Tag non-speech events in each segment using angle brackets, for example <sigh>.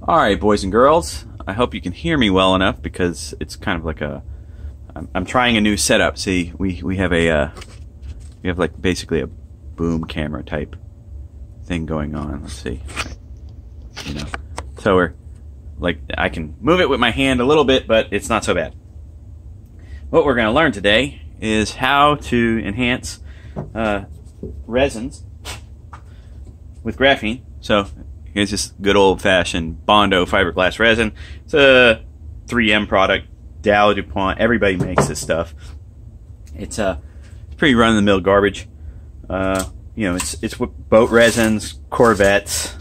Alright, boys and girls, I hope you can hear me well enough because it's kind of like a. I'm, I'm trying a new setup. See, we, we have a. Uh, we have like basically a boom camera type thing going on. Let's see. You know. So we're. Like, I can move it with my hand a little bit, but it's not so bad. What we're going to learn today is how to enhance uh, resins with graphene. So it's just good old fashioned Bondo fiberglass resin. It's a 3M product. Dow, DuPont, everybody makes this stuff. It's uh, pretty run of the mill garbage. Uh, you know, it's it's boat resins, Corvettes,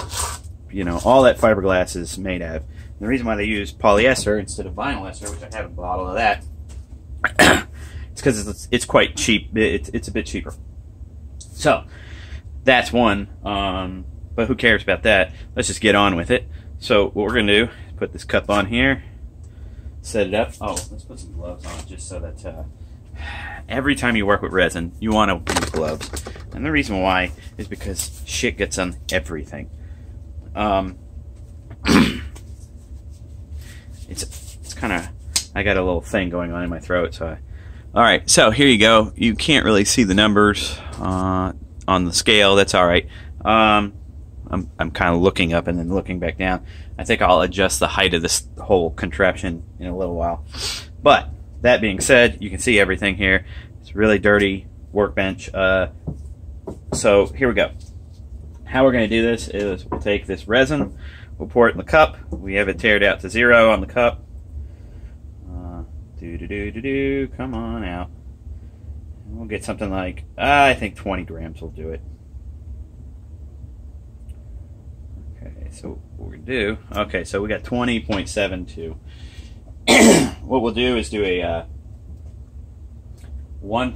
you know, all that fiberglass is made out of. And the reason why they use polyester instead of vinyl ester, which I have a bottle of that, <coughs> it's because it's, it's quite cheap. It, it's a bit cheaper. So that's one. Um, but who cares about that? Let's just get on with it. So what we're gonna do, put this cup on here, set it up. Oh, let's put some gloves on just so that uh, every time you work with resin, you want to use gloves. And the reason why is because shit gets on everything. Um, <clears throat> it's it's kind of I got a little thing going on in my throat, so I. All right, so here you go. You can't really see the numbers uh, on the scale. That's all right. Um, I'm, I'm kind of looking up and then looking back down. I think I'll adjust the height of this whole contraption in a little while. But that being said, you can see everything here. It's really dirty workbench. Uh, so here we go. How we're going to do this is we'll take this resin, we'll pour it in the cup. We have it teared out to zero on the cup. Uh, do do do do do. Come on out. we'll get something like uh, I think 20 grams will do it. Okay, so what gonna do? Okay, so we got 20.72. <clears throat> what we'll do is do a uh, one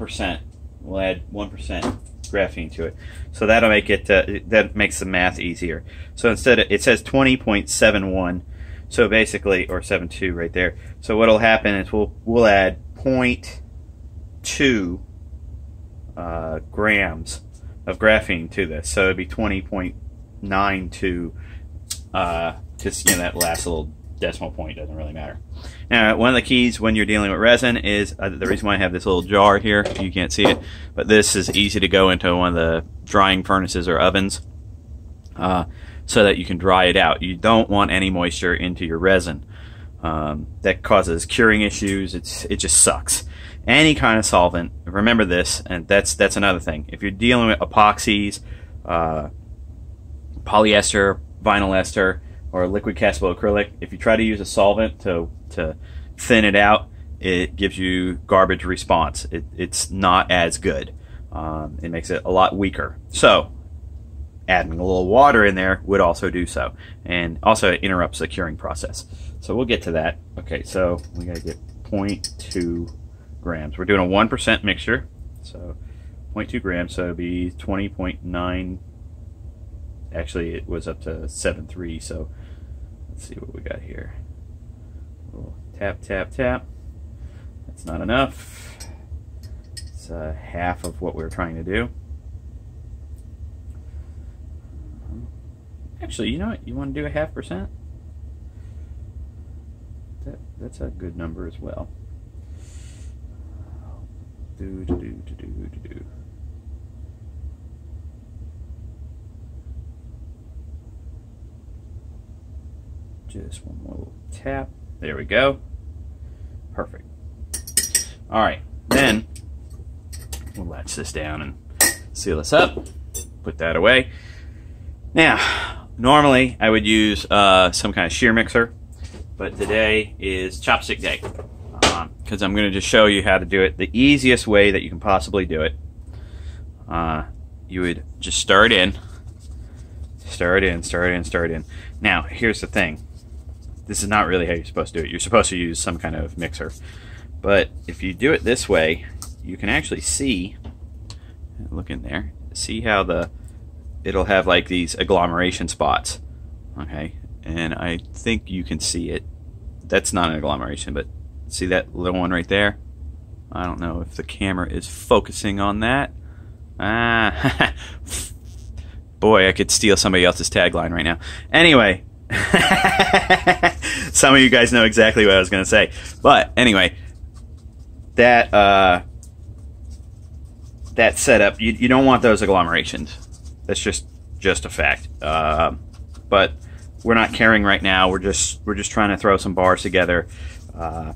We'll add one percent graphene to it, so that'll make it uh, that makes the math easier. So instead, of, it says 20.71. So basically, or 72 right there. So what'll happen is we'll we'll add 0.2 uh, grams of graphene to this. So it'd be 20.92 uh, just you know that last little decimal point doesn't really matter. Now, one of the keys when you're dealing with resin is uh, the reason why I have this little jar here. You can't see it, but this is easy to go into one of the drying furnaces or ovens, uh, so that you can dry it out. You don't want any moisture into your resin. Um, that causes curing issues. It's it just sucks. Any kind of solvent. Remember this, and that's that's another thing. If you're dealing with epoxies, uh, polyester, vinyl ester, or liquid castable acrylic. If you try to use a solvent to, to thin it out, it gives you garbage response. It, it's not as good. Um, it makes it a lot weaker. So, adding a little water in there would also do so. And also it interrupts the curing process. So we'll get to that. Okay, so we gotta get 0.2 grams. We're doing a 1% mixture. So 0.2 grams, so it'd be 20.9 actually it was up to 7.3 so let's see what we got here. Tap tap tap. That's not enough. It's uh, half of what we are trying to do. Actually you know what? You want to do a half percent? That, that's a good number as well. Do do do do do do Just one more little tap. There we go. Perfect. All right, then we'll latch this down and seal this up. Put that away. Now, normally I would use uh, some kind of shear mixer, but today is chopstick day because um, I'm going to just show you how to do it the easiest way that you can possibly do it. Uh, you would just stir it in, stir it in, stir it in, stir it in. Now, here's the thing this is not really how you're supposed to do it. You're supposed to use some kind of mixer. But if you do it this way, you can actually see, look in there, see how the, it'll have like these agglomeration spots. Okay, and I think you can see it. That's not an agglomeration, but see that little one right there? I don't know if the camera is focusing on that. Ah, <laughs> boy, I could steal somebody else's tagline right now. Anyway, <laughs> Some of you guys know exactly what I was going to say. But anyway, that uh, that setup, you, you don't want those agglomerations. That's just just a fact. Uh, but we're not caring right now. We're just we're just trying to throw some bars together uh,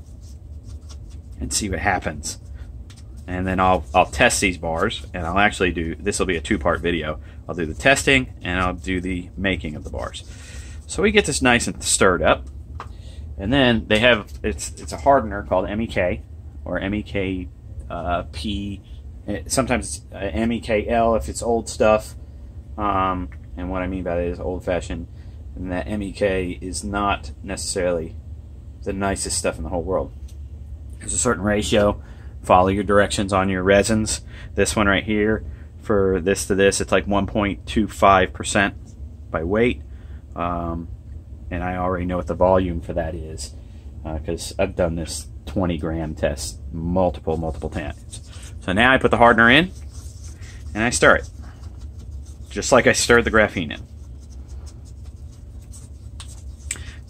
and see what happens. And then I'll I'll test these bars, and I'll actually do this. Will be a two part video. I'll do the testing, and I'll do the making of the bars. So we get this nice and stirred up, and then they have it's it's a hardener called MEK or MEK uh, P. Sometimes it's uh, MEKL if it's old stuff. Um, and what I mean by that is old fashioned. And that MEK is not necessarily the nicest stuff in the whole world. There's a certain ratio. Follow your directions on your resins. This one right here, for this to this, it's like 1.25% by weight. Um, and I already know what the volume for that is because uh, I've done this 20 gram test multiple, multiple times. So now I put the hardener in and I stir it. Just like I stirred the graphene in.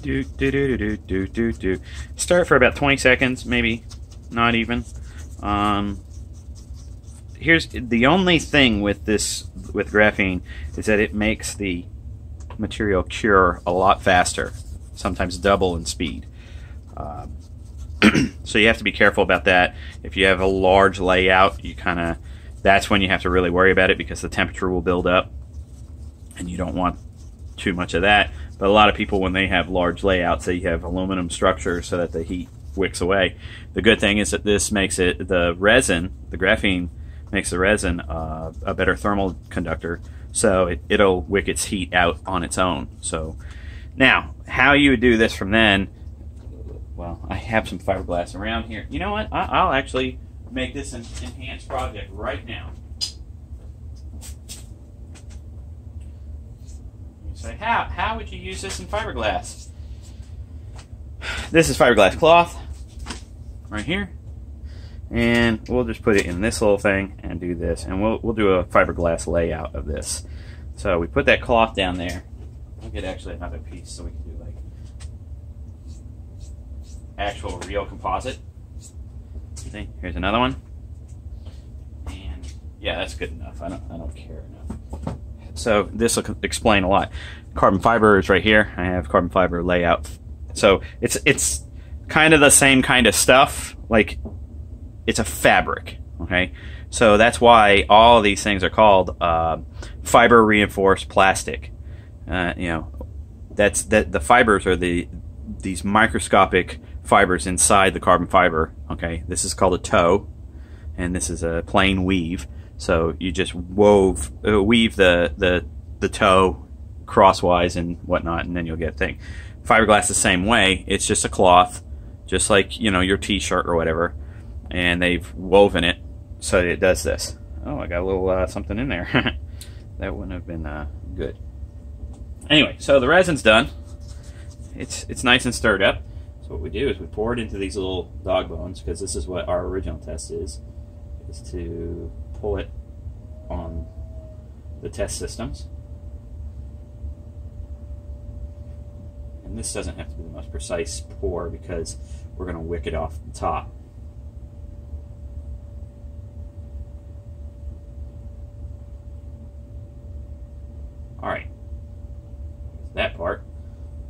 Do, do, do, do, do, do, do. Stir it for about 20 seconds, maybe not even. Um, here's the only thing with this with graphene is that it makes the material cure a lot faster, sometimes double in speed. Um, <clears throat> so you have to be careful about that. If you have a large layout, you kind of that's when you have to really worry about it because the temperature will build up, and you don't want too much of that. But a lot of people, when they have large layouts, they have aluminum structure so that the heat wicks away. The good thing is that this makes it the resin, the graphene makes the resin uh, a better thermal conductor, so it, it'll wick its heat out on its own. So now, how you would do this from then? Well, I have some fiberglass around here. You know what? I, will actually make this an enhanced project right now. You say, how? How would you use this in fiberglass? <sighs> This is fiberglass cloth right here and we'll just put it in this little thing and do this. And we'll, we'll do a fiberglass layout of this. So we put that cloth down there. We'll get actually another piece so we can do like actual real composite. See here's another one. And yeah that's good enough. I don't, I don't care enough. So this will explain a lot. Carbon fiber is right here. I have carbon fiber layout. So it's it's kind of the same kind of stuff. Like it's a fabric. Okay, so that's why all these things are called uh, fiber reinforced plastic. Uh, you know, that's that the fibers are the these microscopic fibers inside the carbon fiber. Okay, this is called a tow, and this is a plain weave. So you just wove uh, weave the the the tow crosswise and whatnot, and then you'll get a thing. Fiberglass the same way. It's just a cloth, just like you know your T-shirt or whatever and they've woven it so it does this. Oh, I got a little uh, something in there. <laughs> that wouldn't have been uh, good. Anyway, so the resin's done. It's it's nice and stirred up. So what we do is we pour it into these little dog bones because this is what our original test is, is to pull it on the test systems. And this doesn't have to be the most precise pour because we're going to wick it off the top. Alright. That part.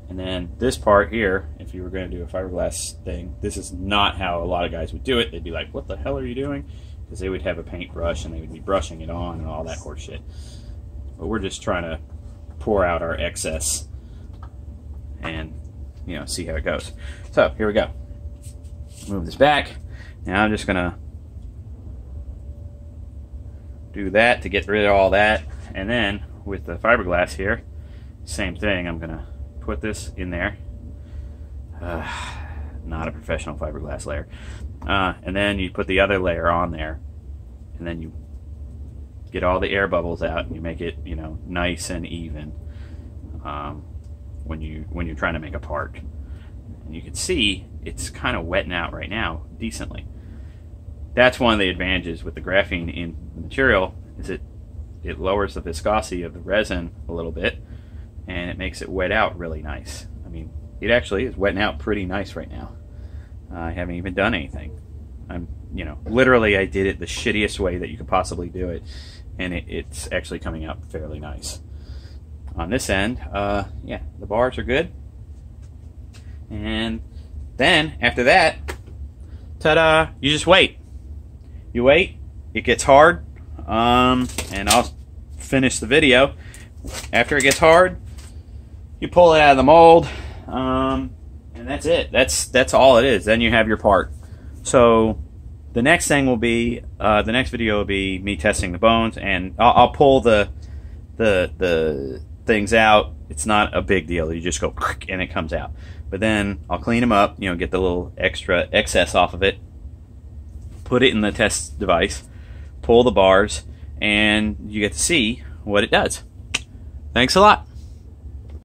And then this part here, if you were going to do a fiberglass thing, this is not how a lot of guys would do it. They'd be like, what the hell are you doing? Because they would have a paintbrush and they would be brushing it on and all that horse shit. But we're just trying to pour out our excess and, you know, see how it goes. So, here we go. Move this back. Now I'm just going to do that to get rid of all that. And then with the fiberglass here, same thing. I'm to put this in there. Uh, <sighs> not a professional fiberglass layer. Uh, and then you put the other layer on there, and then you get all the air bubbles out, and you make it, you know, nice and even um, when you when you're trying to make a part. And you can see it's kind of wetting out right now decently. That's one of the advantages with the graphene in the material is it it lowers the viscosity of the resin a little bit and it makes it wet out really nice. I mean, it actually is wetting out pretty nice right now. Uh, I haven't even done anything. I'm, you know, literally I did it the shittiest way that you could possibly do it, and it, it's actually coming out fairly nice. On this end, uh, yeah, the bars are good. And then, after that, ta-da, you just wait. You wait, it gets hard, um, and I'll finish the video. After it gets hard, you pull it out of the mold, um, and that's it. That's that's all it is. Then you have your part. So the next thing will be uh, the next video will be me testing the bones, and I'll, I'll pull the the the things out. It's not a big deal. You just go <laughs> and it comes out. But then I'll clean them up. You know, get the little extra excess off of it. Put it in the test device. Pull the bars, and you get to see what it does. Thanks a lot.